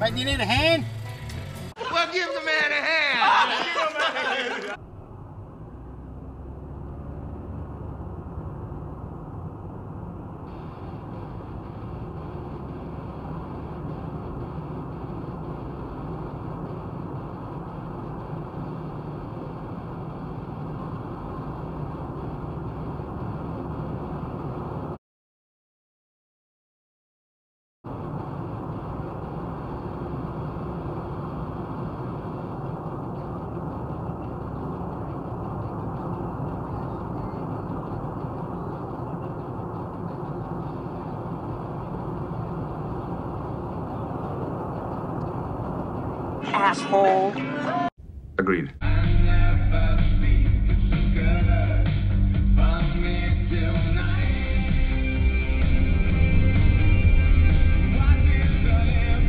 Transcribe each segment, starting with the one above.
Mate, you need a hand? Well, give the man a hand. Asshole. Agreed.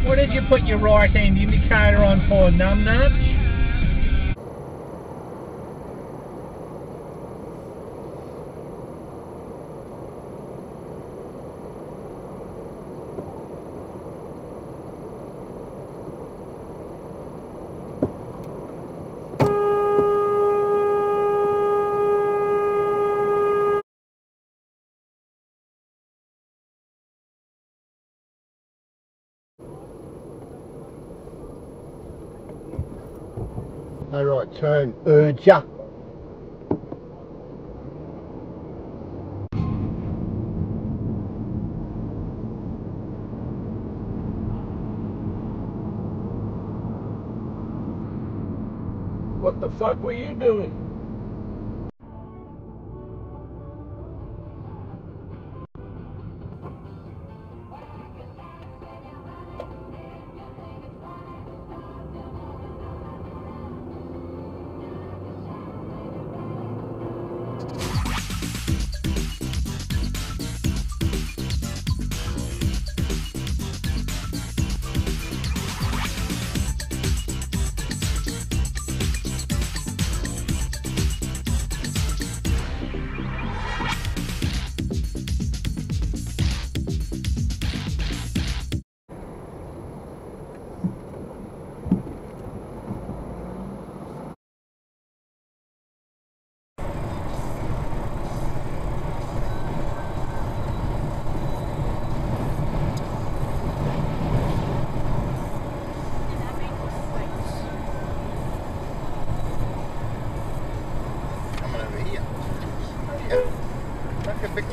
What did you put your right hand indicator on for, numbnuts? No right turn. Urge ya. What the fuck were you doing?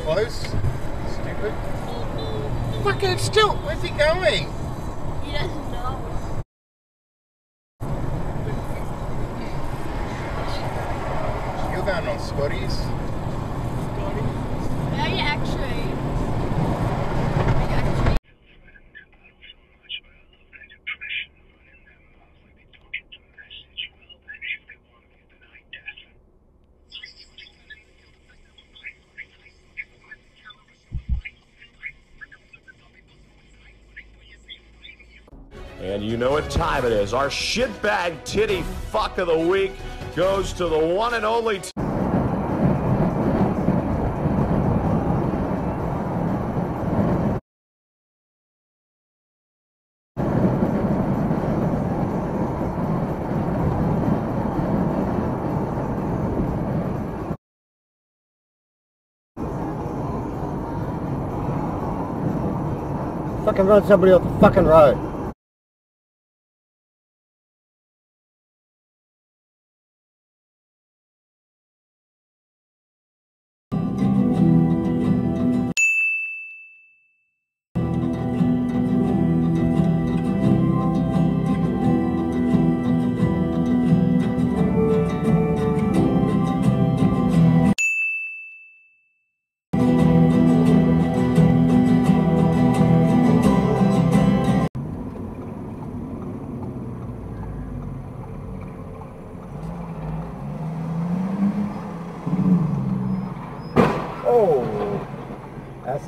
Close. Stupid. Fucking still. Where's he going? He doesn't know. You're going on Scotty's. Yeah, you actually. you actually. And you know what time it is. Our shitbag titty fuck of the week goes to the one and only. Fucking run somebody off the fucking road.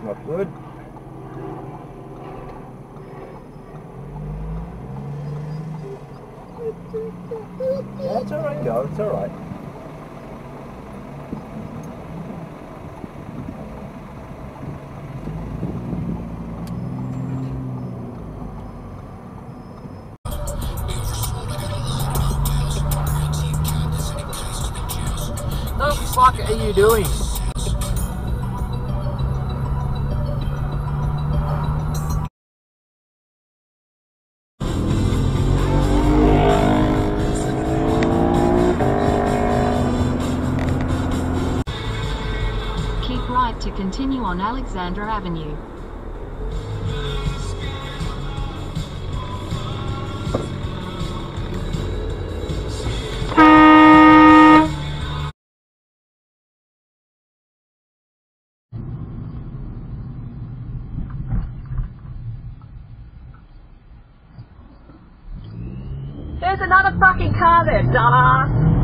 my fluid. Yeah, it's alright, girl, it's alright. What are you doing? On Alexandra Avenue. There's another fucking car there, dumbass.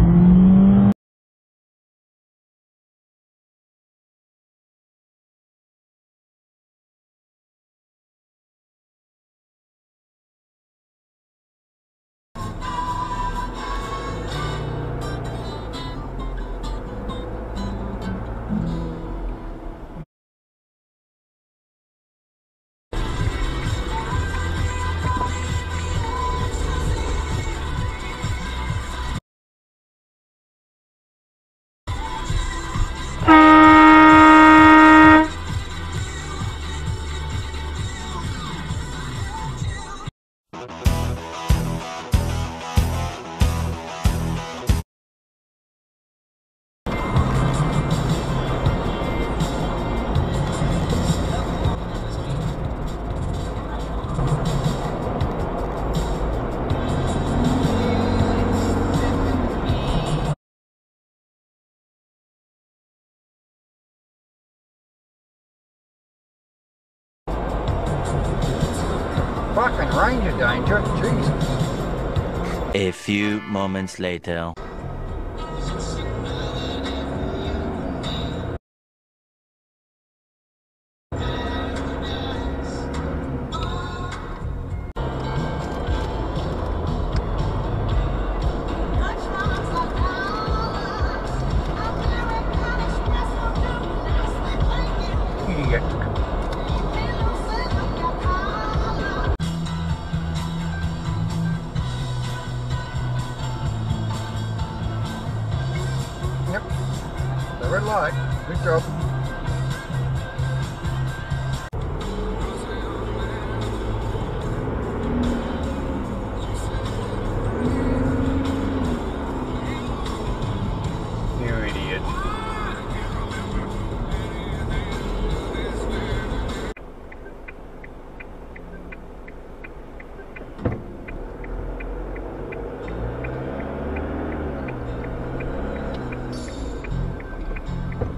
Fucking ranger danger. Jesus. A few moments later.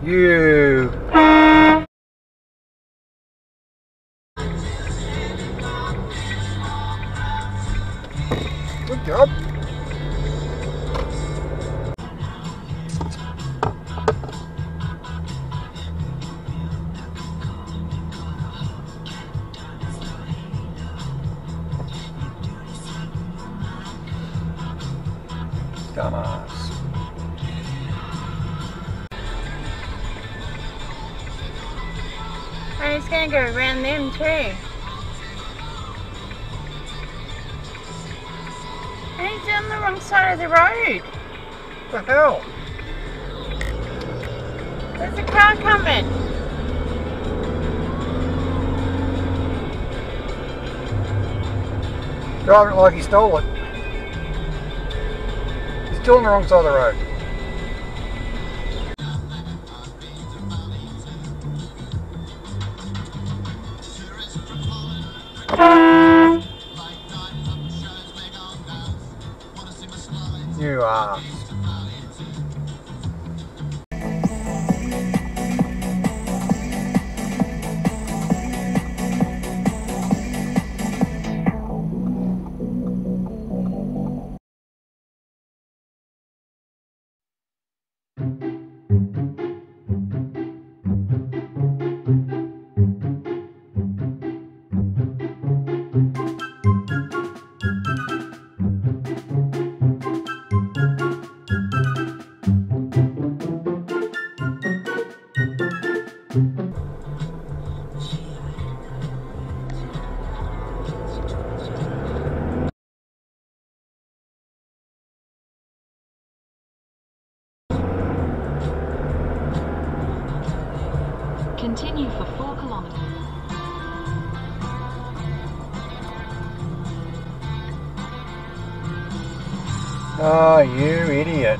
You. Good job. And it's gonna go around them too. And he's on the wrong side of the road. What the hell? There's a car coming. Driving it like he stole it. He's still on the wrong side of the road. Oh, you idiot.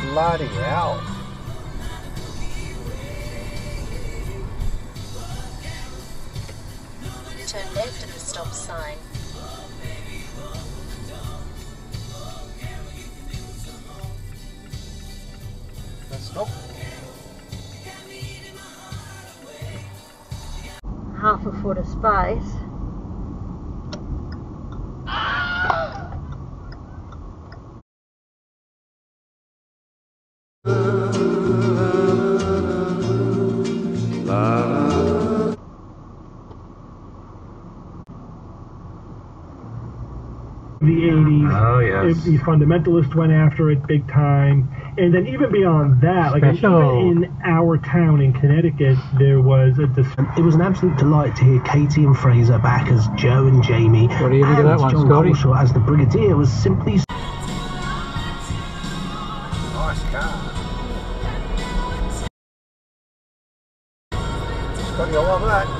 Bloody hell. Turn left at the stop sign. Stop. Half a foot of space. 80s. Oh, yes. It- the fundamentalists went after it big time. And then even beyond that, like Special. even in our town in Connecticut, there was a dis- It was an absolute delight to hear Katy and Frazer back as Joe and Jamie. What do you think of and that one, John Scotty? Culshaw as the Brigadier was simply Nice car. Scotty, I love that.